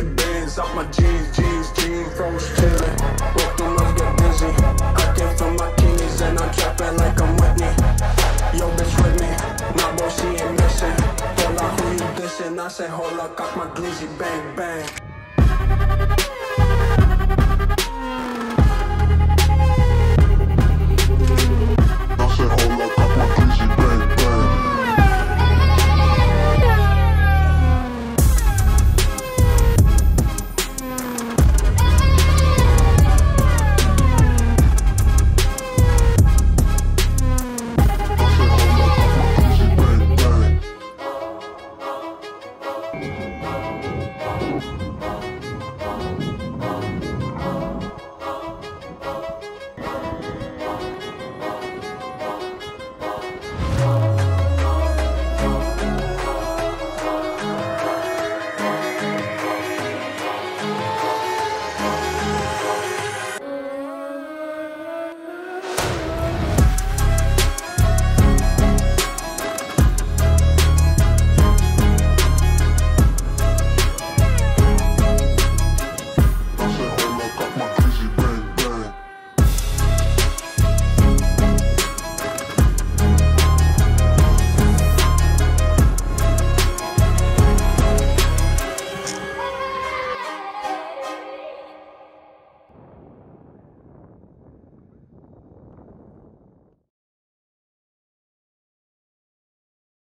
the bands off my jeans, jeans, jeans, froze chillin'. Work them up, get busy. I came from my kidneys and I'm trappin' like I'm Whitney. Yo, bitch with me, my boy she ain't missing. Hold up, who you dissing? I say, hold up, cock my glizzy, bang, bang.